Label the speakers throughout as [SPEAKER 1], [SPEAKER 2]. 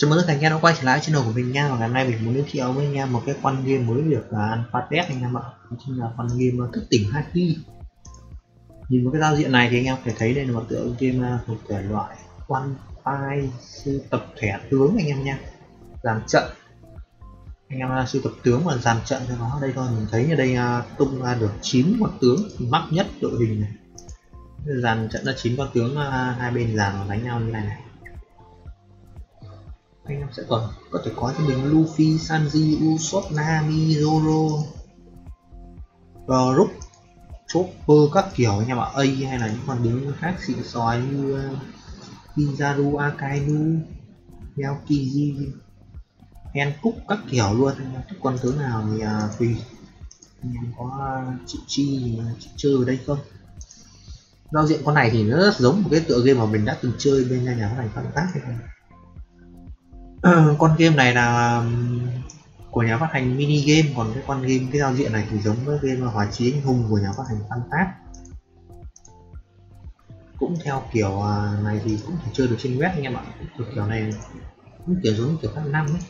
[SPEAKER 1] Chào mừng tất cả anh em đã quay trở lại channel của mình nha. Và ngày hôm nay mình muốn giới thiệu với anh em một cái con game mới được là alpha test anh em ạ. Đó chính là con game à, thức tỉnh haki nhìn vào cái giao diện này thì anh em phải thấy đây là một tựa game à, thuộc thể loại quan file sưu tập thẻ tướng anh em nha. Dàn trận. Anh em à, sưu tập tướng và dàn trận cho nó. Đây thôi mình thấy ở đây tung ra được 9 con tướng mắc nhất đội hình này. Dàn trận ra 9 con tướng hai bên dàn đánh nhau như này này anh em sẽ còn có thể có cho mình Luffy, Sanji, Usopp, Nami, Zoro, Brook, Chopper các kiểu anh em ạ A hay là những con đứng khác xịn sò như ờ, uh, Kizaru, Akainu, Yaokiji, Hancock các kiểu luôn. Các con tướng nào thì uh, tùy. Anh em có à, chị chi à, chị chơi ở đây không? Giao diện con này thì nó rất giống một cái tựa game mà mình đã từng chơi bên nhà phát hành tác hay không Ờ, con game này là của nhà phát hành mini game. Còn cái con game cái giao diện này thì giống với game hỏa chí anh hùng của nhà phát hành Fantasy cũng theo kiểu à, này thì cũng thể chơi được trên web anh em ạ. Kiểu, kiểu này cũng kiểu giống kiểu các năm ấy.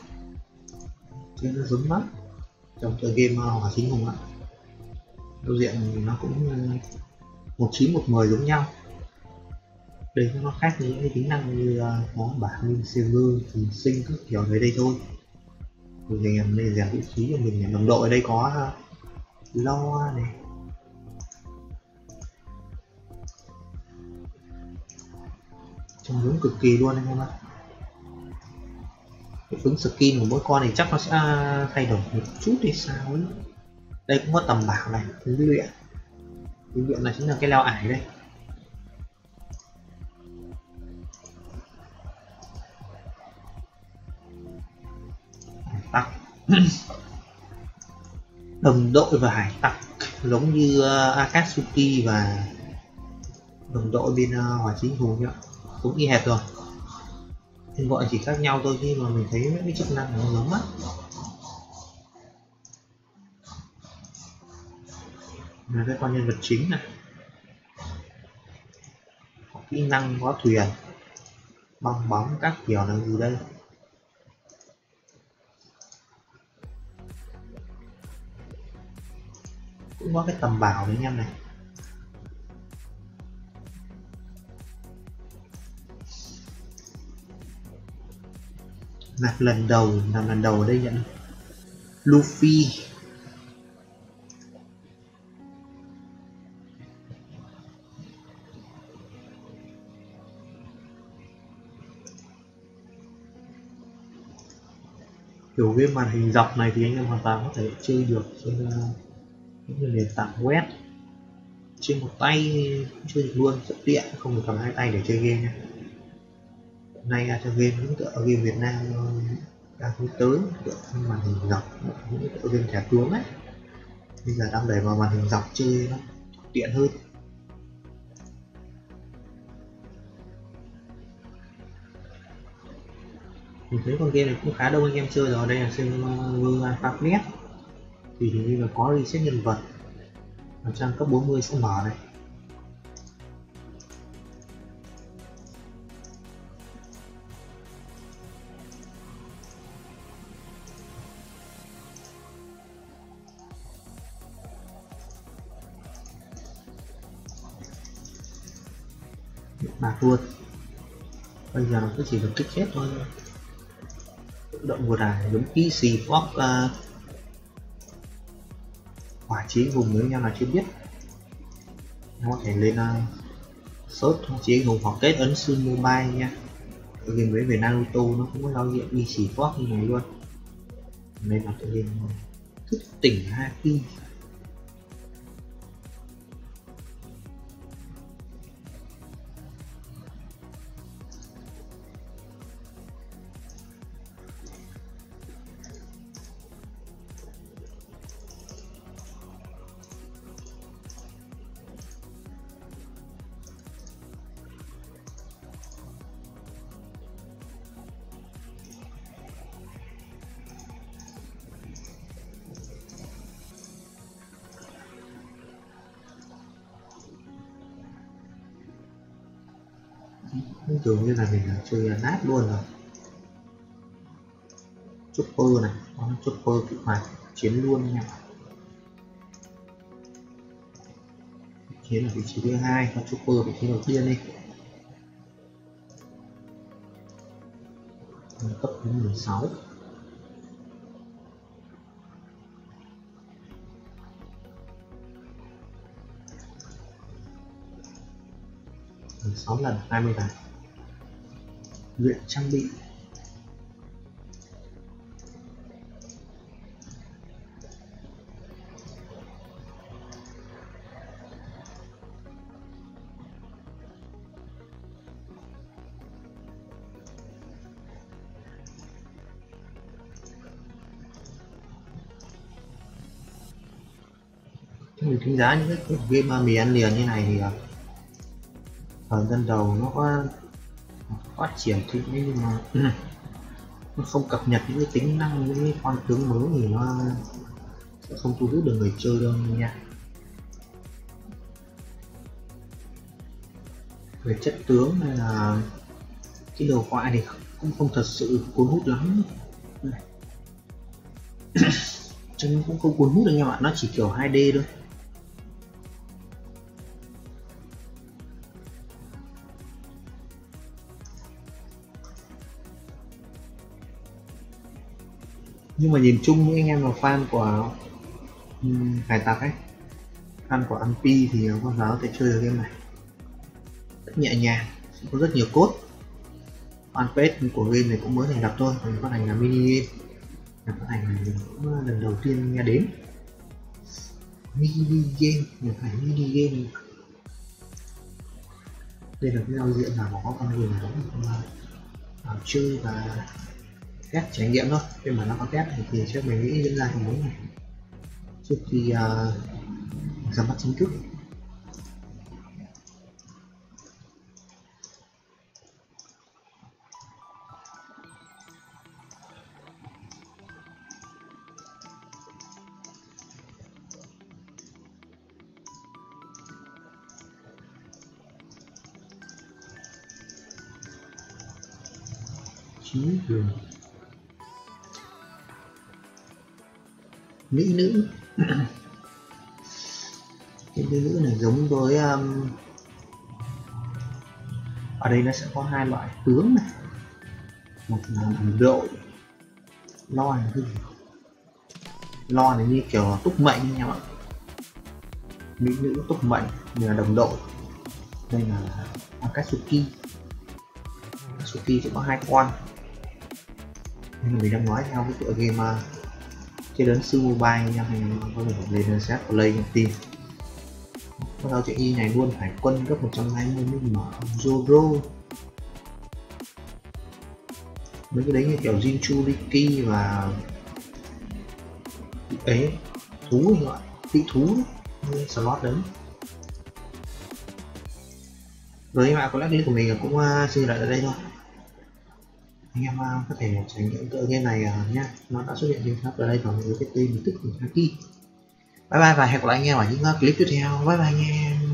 [SPEAKER 1] Chơi nó giống lắm. Trong chơi game à, hòa hỏa chính hùng ạ. Giao diện nó cũng à, một chín một mười giống nhau đây nó khác những cái tính năng như uh, có bản minh ngư thì sinh các kiểu về đây thôi. Mình làm đây rèn vũ khí của mình đồng đội ở đây có uh, lo này. Trông giống cực kỳ luôn anh em ạ. Cái ứng skin của mỗi con thì chắc nó sẽ ờ, thay đổi một chút hay sao ấy. Đây cũng có tầm bảo này thứ luyện. Thứ luyện là chính là cái leo ải đây. đồng đội và hải tặc giống như ờ, uh, Akatsuki và đồng đội bên uh, hỏa chính hùng nhá cũng y hệt rồi. Tên gọi chỉ khác nhau thôi khi mà mình thấy mấy cái chức năng nó giống mắt là cái con nhân vật chính này. Kỹ năng có thuyền bong bóng các kiểu là gì đây? Cũng có cái tầm bảo đấy anh em này. Nạp lần đầu, nạp lần đầu ở đây nhận. Luffy. Kiểu game màn hình dọc này thì anh em hoàn toàn có thể chơi được trên cũng như nền tảng web. Trên một tay chơi được luôn rất tiện không phải cầm hai tay để chơi game nha nay ra cho game những tựa game Việt Nam ờ, đang hướng tới tựa màn hình dọc những tựa game thẻ tướng ấy bây giờ đang đẩy vào màn hình dọc chơi nó tiện hơn. Mình thấy con game này cũng khá đông anh em chơi rồi đây là xem uh, Alphabet thì hình như là có reset nhân vật. Ở trang cấp 40 sẽ mở này bạc luôn. Bây giờ nó cứ chỉ được kích chết thôi. Động vừa đài giống PC Fox uh, hỏa chí vùng nếu nhau là chưa biết nó có thể lên uh, search hỏa chí vùng hoặc kết ấn xương mobile nha. Ở game mới về Naruto nó cũng có giao diện đi chỉ Fox như này luôn. Nên là tự game ờ, thức tỉnh Haki dường như là mình chơi nát luôn rồi. Chopper này con chopper kích hoạt chiến luôn nha. Chiến ở vị trí thứ hai con chopper vị trí đầu tiên đi. Cấp đến 16 16 lần 20 vàng luyện trang bị. Mình đánh giá những cái game mà mì ăn liền như này thì à, thời gian đầu nó có phát triển thì nhưng mà nó không cập nhật những cái tính năng, những cái con tướng mới thì nó sẽ không thu hút được người chơi đâu nha về chất tướng hay là cái đồ họa thì cũng không thật sự cuốn hút lắm. Chứ cũng không cuốn hút được nha bạn nó chỉ kiểu 2D thôi. Nhưng mà nhìn chung những anh em là fan của um, hải tặc ấy fan của Ampi thì con giáo có thể chơi được game này. Rất nhẹ nhàng có rất nhiều cốt fanpage của game này cũng mới thành lập thôi còn phát hành là mini game. Là phát hành này cũng lần đầu tiên nghe đến. Mini game mình phải mini game. Đây là cái giao diện là có con người nào đó vào chơi và test trải nghiệm thôi. Nhưng mà nó có test thì, thì trước mình nghĩ diễn ra trong bốn ngày. Trước khi uh, ra mắt chính thức. Chính quyền mỹ nữ. Cái mỹ nữ này giống với um, ở đây nó sẽ có hai loại tướng này. Một là đồng đội lo là cái gì? Lo là như kiểu túc mệnh nha bạn mỹ nữ túc mệnh như là đồng đội. Đây là Akatsuki. Akatsuki sẽ có hai con. Nhưng mà mình đang nói theo cái tựa game uh, cái đến sư mobile nha mình có thể lên set play trong team bắt đầu chuyện y này luôn phải quân cấp 120 mới mở Zoro. Mấy cái đấy như kiểu Jinchuriki và ấy, thú như vậy vị thú như slot đấy. Rồi các bạn có lẽ clip của mình cũng à, xin lại ở đây thôi anh em uh, có thể tránh những tựa game này uh, nhé. Nó đã xuất hiện trên khắp ở đây và với cái tên tức của Haki bye bye và hẹn gặp lại anh em ở những uh, clip tiếp theo. Bye bye anh em.